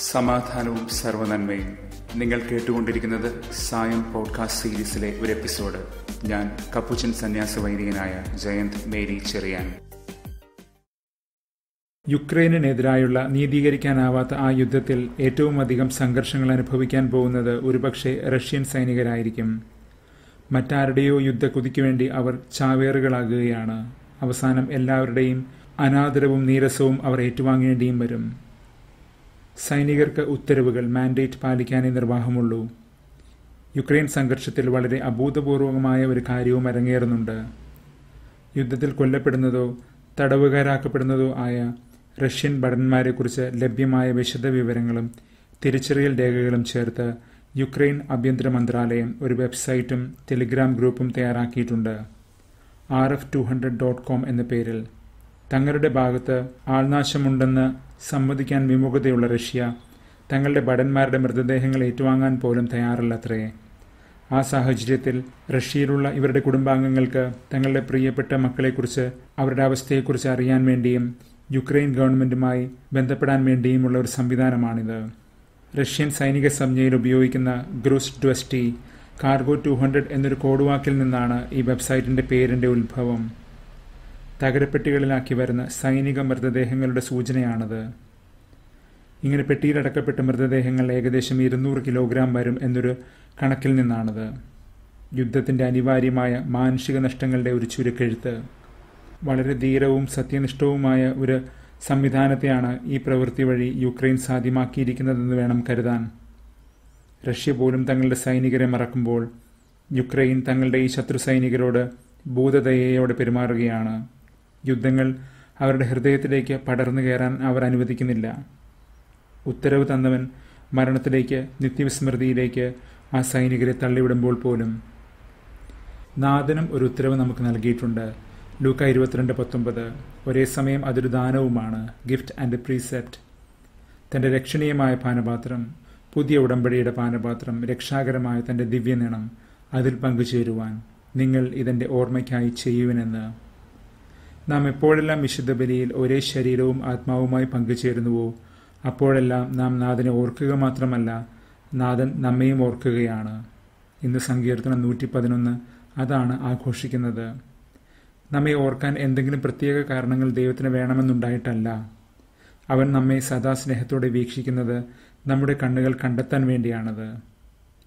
സമാധാനവും സർവനന്മയും നിങ്ങൾ കേട്ടുകൊണ്ടിരിക്കുന്നത് സായം പോഡ്കാസ്റ്റ് സീരീസിലെ ഒരു എപ്പിസോഡ്. ഞാൻ കപ്പുച്ചൻ സന്യാസ വൈദികനായ ജയന്ത് മേരി ചെറിയാൻ. യുക്രൈനിനെതിരായുള്ള നീതീകരിക്കാനാവാത്ത ആ യുദ്ധത്തിൽ ഏറ്റവും അധികം സംഘർഷങ്ങൾ അനുഭവിക്കാൻ പോകുന്നത് ഒരുപക്ഷെ റഷ്യൻ സൈനികരായിരിക്കും. മറ്റാരുടെയോ യുദ്ധക്കുതിക്കു വേണ്ടി അവർ ചാവേറുകളാകുകയാണ്. അവസാനം എല്ലാവരുടെയും അനാദരവും നീരസവും അവർ ഏറ്റുവാങ്ങേണ്ടിയും വരും. സൈനികർക്ക് ഉത്തരവുകൾ മാൻഡേറ്റ് പാലിക്കാനേ നിർവാഹമുള്ളൂ. യുക്രൈൻ സംഘർഷത്തിൽ വളരെ അഭൂതപൂർവമായ ഒരു കാര്യവും അരങ്ങേറുന്നുണ്ട്. യുദ്ധത്തിൽ കൊല്ലപ്പെടുന്നതോ തടവുകാരാക്കപ്പെടുന്നതോ ആയ റഷ്യൻ ഭടന്മാരെക്കുറിച്ച് ലഭ്യമായ വിശദ വിവരങ്ങളും തിരിച്ചറിയൽ രേഖകളും ചേർത്ത് യുക്രൈൻ ആഭ്യന്തര മന്ത്രാലയം ഒരു വെബ്സൈറ്റും ടെലിഗ്രാം ഗ്രൂപ്പും തയ്യാറാക്കിയിട്ടുണ്ട്. R F two hundred dot com എന്ന പേരിൽ. തങ്ങളുടെ ഭാഗത്ത് ആൾനാശമുണ്ടെന്ന് സമ്മതിക്കാൻ വിമുഖതയുള്ള റഷ്യ തങ്ങളുടെ ഭടന്മാരുടെ മൃതദേഹങ്ങൾ ഏറ്റുവാങ്ങാൻ പോലും തയ്യാറല്ലത്രേ. ആ സാഹചര്യത്തിൽ റഷ്യയിലുള്ള ഇവരുടെ കുടുംബാംഗങ്ങൾക്ക് തങ്ങളുടെ പ്രിയപ്പെട്ട മക്കളെക്കുറിച്ച് അവരുടെ അവസ്ഥയെക്കുറിച്ച് അറിയാൻ വേണ്ടിയും യുക്രൈൻ ഗവൺമെന്റുമായി ബന്ധപ്പെടാൻ വേണ്ടിയുമുള്ള ഒരു സംവിധാനമാണിത്. റഷ്യൻ സൈനിക സംജ്ഞയിൽ ഉപയോഗിക്കുന്ന ഗ്രൂസ് ഡ്വസ്റ്റി കാർഗോ ടു ഹൺഡ്രഡ് എന്നൊരു കോഡുവാക്കിൽ നിന്നാണ് ഈ വെബ്സൈറ്റിന്റെ പേരിന്റെ ഉത്ഭവം. തകരപ്പെട്ടികളിലാക്കി വരുന്ന സൈനിക മൃതദേഹങ്ങളുടെ സൂചനയാണത്. ഇങ്ങനെ പെട്ടിയിലടക്കപ്പെട്ട മൃതദേഹങ്ങൾ ഏകദേശം ഇരുന്നൂറ് കിലോഗ്രാം വരും എന്നൊരു കണക്കിൽ നിന്നാണത്. യുദ്ധത്തിന്റെ അനിവാര്യമായ മാനുഷിക നഷ്ടങ്ങളുടെ ഒരു ചുരുക്കെഴുത്ത്. വളരെ ധീരവും സത്യനിഷ്ഠവുമായ ഒരു സംവിധാനത്തെയാണ് ഈ പ്രവൃത്തി വഴി യുക്രൈൻ സാധ്യമാക്കിയിരിക്കുന്നതെന്ന് വേണം കരുതാൻ. റഷ്യ പോലും തങ്ങളുടെ സൈനികരെ മറക്കുമ്പോൾ യുക്രൈൻ തങ്ങളുടെ ഈ ശത്രു സൈനികരോട് ഭൂതദയയോടെ പെരുമാറുകയാണ്. യുദ്ധങ്ങൾ അവരുടെ ഹൃദയത്തിലേക്ക് പടർന്നു കയറാൻ അവർ അനുവദിക്കുന്നില്ല. ഉത്തരവ് തന്നവൻ മരണത്തിലേക്ക് നിത്യവിസ്മൃതിയിലേക്ക് ആ സൈനികരെ തള്ളിവിടുമ്പോൾ പോലും. നാദനും ഒരു ഉത്തരവ് നമുക്ക് നൽകിയിട്ടുണ്ട്. ലൂക്ക ഇരുപത്തിരണ്ട് പത്തൊമ്പത്. ഒരേ സമയം അതൊരു ദാനവുമാണ് ഗിഫ്റ്റ് ആൻഡ് പ്രീസെപ്റ്റ്. തന്റെ രക്ഷണീയമായ പാനപാത്രം പുതിയ ഉടമ്പടിയുടെ പാനപാത്രം രക്ഷാകരമായ തന്റെ ദിവ്യനിണം അതിൽ പങ്കുചേരുവാൻ നിങ്ങൾ ഇതെന്റെ ഓർമ്മയ്ക്കായി ചെയ്യുവിനെന്ന് നാം എപ്പോഴെല്ലാം വിശുദ്ധ ബലിയിൽ ഒരേ ശരീരവും ആത്മാവുമായി പങ്കുചേരുന്നുവോ അപ്പോഴെല്ലാം നാം നാഥനെ ഓർക്കുക മാത്രമല്ല നാഥൻ നമ്മയും ഓർക്കുകയാണ്. ഇന്ന് സങ്കീർത്തനം നൂറ്റി പതിനൊന്ന് അതാണ് ആഘോഷിക്കുന്നത്. നമ്മെ ഓർക്കാൻ എന്തെങ്കിലും പ്രത്യേക കാരണങ്ങൾ ദൈവത്തിന് വേണമെന്നുണ്ടായിട്ടല്ല. അവൻ നമ്മെ സദാ സ്നേഹത്തോടെ വീക്ഷിക്കുന്നത് നമ്മുടെ കണ്ണുകൾ കണ്ടെത്താൻ വേണ്ടിയാണത്.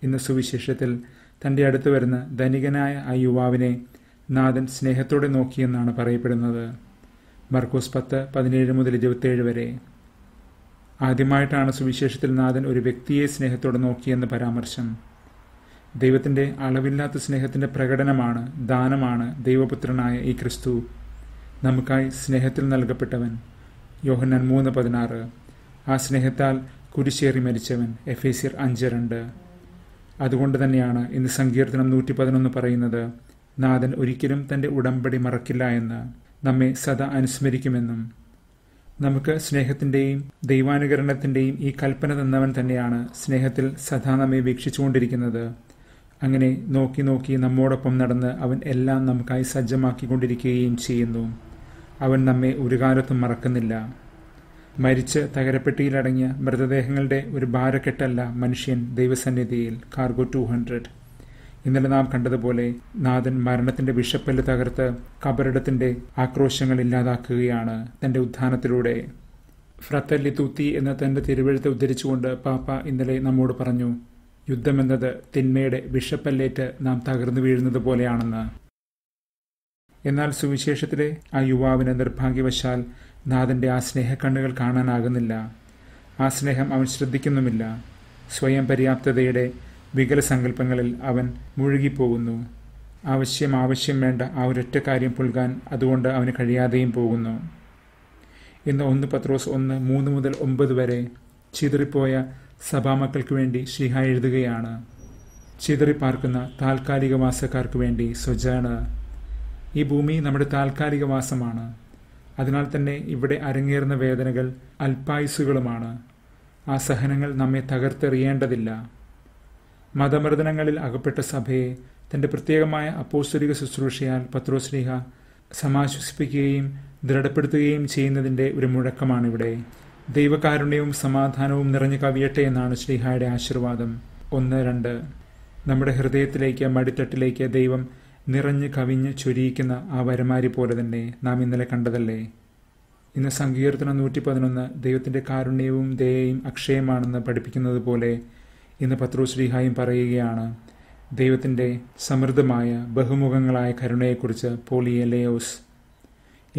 ഇന്ന് സുവിശേഷത്തിൽ തന്റെ അടുത്ത് വരുന്ന ധനികനായ ആ യുവാവിനെ നാഥൻ സ്നേഹത്തോടെ നോക്കിയെന്നാണ് പറയപ്പെടുന്നത്. മർക്കോസ് പത്ത് പതിനേഴ് മുതൽ ഇരുപത്തിയേഴ് വരെ. ആദ്യമായിട്ടാണ് സുവിശേഷത്തിൽ നാഥൻ ഒരു വ്യക്തിയെ സ്നേഹത്തോടെ നോക്കിയെന്ന് പരാമർശം. ദൈവത്തിന്റെ അളവില്ലാത്ത സ്നേഹത്തിന്റെ പ്രകടനമാണ് ദാനമാണ് ദൈവപുത്രനായ ഈ ക്രിസ്തു. നമുക്കായി സ്നേഹത്തിൽ നൽകപ്പെട്ടവൻ. യോഹന്നാൻ മൂന്ന് പതിനാറ്. ആ സ്നേഹത്താൽ കുരിശേറി മരിച്ചവൻ. എഫേസിയർ അഞ്ച് രണ്ട്. അതുകൊണ്ട് തന്നെയാണ് ഇന്ന് സങ്കീർത്തനം നൂറ്റി പതിനൊന്ന് പറയുന്നത്. നാഥൻ ഒരിക്കലും തന്റെ ഉടമ്പടി മറക്കില്ല എന്ന് നമ്മെ സദാ അനുസ്മരിക്കുമെന്നും നമുക്ക് സ്നേഹത്തിന്റെയും ദൈവാനുകരണത്തിന്റെയും ഈ കൽപ്പന തന്നവൻ തന്നെയാണ് സ്നേഹത്തിൽ സദാ നമ്മെ വീക്ഷിച്ചുകൊണ്ടിരിക്കുന്നത്. അങ്ങനെ നോക്കി നോക്കി നമ്മോടൊപ്പം നടന്ന് അവൻ എല്ലാം നമുക്കായി സജ്ജമാക്കിക്കൊണ്ടിരിക്കുകയും ചെയ്യുന്നു. അവൻ നമ്മെ ഒരു കാലത്തും മറക്കുന്നില്ല. മരിച്ച് തകരപ്പെട്ടിയിലടങ്ങിയ മൃതദേഹങ്ങളുടെ ഒരു ഭാരക്കെട്ടല്ല മനുഷ്യൻ ദൈവസന്നിധിയിൽ കാർഗോ ടു ഹൺഡ്രഡ് ഇന്നലെ നാം കണ്ടതുപോലെ നാഥൻ മരണത്തിന്റെ വിഷപ്പല്ല് തകർത്ത് കബറിടത്തിന്റെ ആക്രോശങ്ങൾ ഇല്ലാതാക്കുകയാണ് തന്റെ ഉത്ഥാനത്തിലൂടെ. ഫ്രത്തല്ലി തൂത്തി എന്ന തന്റെ തിരുവഴുത്ത് ഉദ്ധരിച്ചുകൊണ്ട് പാപ്പ ഇന്നലെ നമ്മോട് പറഞ്ഞു യുദ്ധമെന്നത് തിന്മയുടെ വിഷപ്പല്ലേറ്റ് നാം തകർന്നു വീഴുന്നത് പോലെയാണെന്ന്. എന്നാൽ സുവിശേഷത്തിലെ ആ യുവാവിന് നിർഭാഗ്യവശാൽ നാഥന്റെ ആ സ്നേഹക്കണ്ണുകൾ കാണാനാകുന്നില്ല. ആ സ്നേഹം അവൻ ശ്രദ്ധിക്കുന്നുമില്ല. സ്വയം പര്യാപ്തതയുടെ വികല സങ്കല്പങ്ങളിൽ അവൻ മുഴുകിപ്പോകുന്നു. ആവശ്യം ആവശ്യം വേണ്ട ആ ഒരൊറ്റ കാര്യം പുൽകാൻ അതുകൊണ്ട് അവന് കഴിയാതെയും പോകുന്നു. ഇന്ന് ഒന്ന് പത്രോസ് ഒന്ന് മൂന്ന് മുതൽ ഒമ്പത് വരെ ചിതറിപ്പോയ സഭാമക്കൾക്ക് വേണ്ടി ശ്രീഹ എഴുതുകയാണ്. ചിതറിപ്പാർക്കുന്ന താൽക്കാലിക വാസക്കാർക്ക് വേണ്ടി സ്വജാണ്. ഈ ഭൂമി നമ്മുടെ താൽക്കാലിക വാസമാണ്. അതിനാൽ തന്നെ ഇവിടെ അരങ്ങേറുന്ന വേദനകൾ അൽപായുസുകളുമാണ് ആ സഹനങ്ങൾ നമ്മെ തകർത്തെറിയേണ്ടതില്ല. മതമർദ്ദനങ്ങളിൽ അകപ്പെട്ട സഭയെ തന്റെ പ്രത്യേകമായ അപ്പോസ്തലിക ശുശ്രൂഷയാൽ പത്രോശ്രീഹ സമാശ്വസിപ്പിക്കുകയും ദൃഢപ്പെടുത്തുകയും ചെയ്യുന്നതിന്റെ ഒരു മുഴക്കമാണിവിടെ. ദൈവകാരുണ്യവും സമാധാനവും നിറഞ്ഞു കവിയട്ടെ എന്നാണ് ശ്രീഹായുടെ ആശീർവാദം. ഒന്ന് രണ്ട്. നമ്മുടെ ഹൃദയത്തിലേക്ക് മടിത്തട്ടിലേക്ക് ദൈവം നിറഞ്ഞു കവിഞ്ഞ് ചൊരിയിക്കുന്ന ആ വരമാരി പോലെ തന്നെ നാം ഇന്നലെ കണ്ടതല്ലേ? ഇന്ന് സങ്കീർത്തനം നൂറ്റി പതിനൊന്ന് ദൈവത്തിന്റെ കാരുണ്യവും ദയയും അക്ഷയമാണെന്ന് പഠിപ്പിക്കുന്നത് പോലെ ഇന്ന് പത്രോ ശ്രീഹായും പറയുകയാണ്. ദൈവത്തിന്റെ സമൃദ്ധമായ ബഹുമുഖങ്ങളായ കരുണയെക്കുറിച്ച് പോളിയലേയോസ്.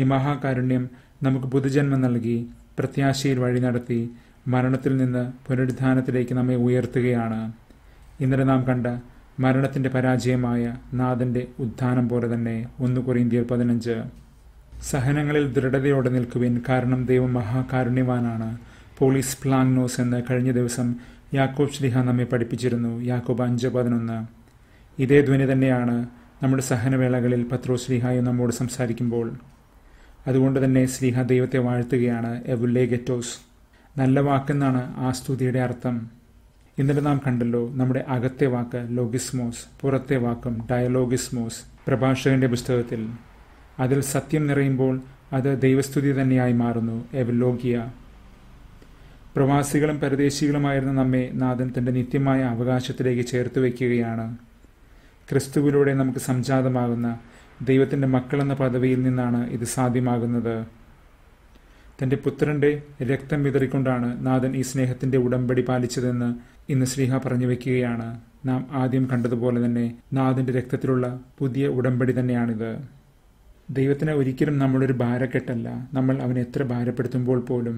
ഈ മഹാകാരുണ്യം നമുക്ക് പുതുജന്മം നൽകി പ്രത്യാശയിൽ വഴി നടത്തി മരണത്തിൽ നിന്ന് പുനരുദ്ധാനത്തിലേക്ക് നമ്മെ ഉയർത്തുകയാണ്. ഇന്നലെ നാം കണ്ട മരണത്തിന്റെ പരാജയമായ നാഥന്റെ ഉത്ഥാനം പോലെ തന്നെ ഒന്ന് കുറേന്ത്യർ പതിനഞ്ച്. സഹനങ്ങളിൽ ദൃഢതയോടെ നിൽക്കുവിൻ കാരണം ദൈവം മഹാകാരുണ്യവാനാണ്. പോലീസ് പ്ലാങ്നോസ് എന്ന് കഴിഞ്ഞ ദിവസം യാക്കോബ് ശ്രീഹ നമ്മെ പഠിപ്പിച്ചിരുന്നു. യാക്കോബ് അഞ്ച് പതിനൊന്ന്. ഇതേ ധ്വനി തന്നെയാണ് നമ്മുടെ സഹനവേളകളിൽ പത്രോ ശ്രീഹായും നമ്മോട് സംസാരിക്കുമ്പോൾ. അതുകൊണ്ട് തന്നെ ശ്രീഹ ദൈവത്തെ വാഴ്ത്തുകയാണ്. എവുല്ലേ ഗെറ്റോസ് നല്ല വാക്കെന്നാണ് ആ സ്തുതിയുടെ അർത്ഥം. ഇന്നലെ നാം കണ്ടല്ലോ നമ്മുടെ അകത്തെ വാക്ക് ലോഗിസ്മോസ് പുറത്തെ വാക്കും ഡയലോഗിസ്മോസ് പ്രഭാഷകന്റെ പുസ്തകത്തിൽ. അതിൽ സത്യം നിറയുമ്പോൾ അത് ദൈവസ്തുതി തന്നെയായി മാറുന്നു. എവലോഗിയ. പ്രവാസികളും പരദേശികളുമായിരുന്ന നമ്മെ നാഥൻ തന്റെ നിത്യമായ അവകാശത്തിലേക്ക് ചേർത്ത് വയ്ക്കുകയാണ്. ക്രിസ്തുവിലൂടെ നമുക്ക് സംജാതമാകുന്ന ദൈവത്തിന്റെ മക്കളെന്ന പദവിയിൽ നിന്നാണ് ഇത് സാധ്യമാകുന്നത്. തന്റെ പുത്രന്റെ രക്തം വിതറിക്കൊണ്ടാണ് നാഥൻ ഈ സ്നേഹത്തിന്റെ ഉടമ്പടി പാലിച്ചതെന്ന് ഇന്ന് ശ്രീഹ പറഞ്ഞു വെക്കുകയാണ് നാം ആദ്യം കണ്ടതുപോലെ തന്നെ നാഥന്റെ രക്തത്തിലുള്ള പുതിയ ഉടമ്പടി തന്നെയാണിത്. ദൈവത്തിന് ഒരിക്കലും നമ്മളൊരു ഭാരക്കെട്ടല്ല. നമ്മൾ അവനെ എത്ര ഭാരപ്പെടുത്തുമ്പോൾ പോലും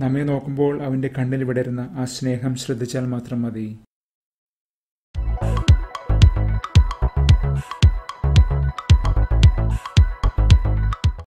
നമ്മെ നോക്കുമ്പോൾ അവന്റെ കണ്ണിൽ വിടരുന്ന ആ സ്നേഹം ശ്രദ്ധിച്ചാൽ മാത്രം മതി.